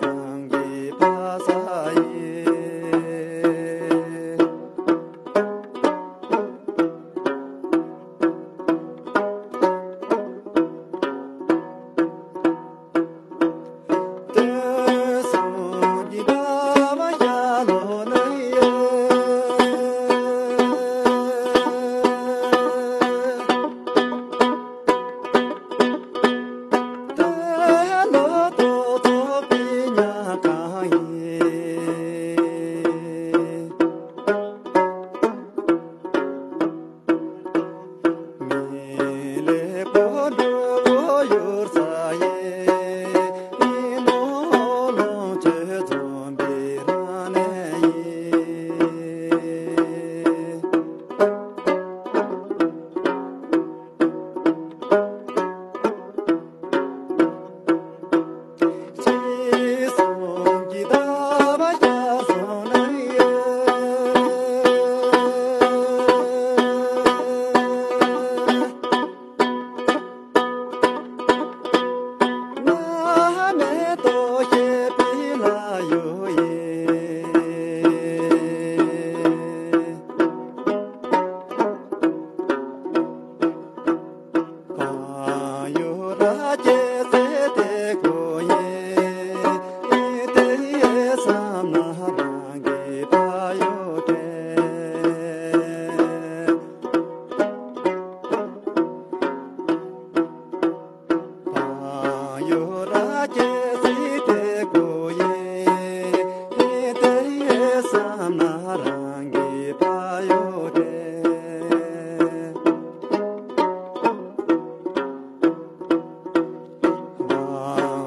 girl.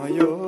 yo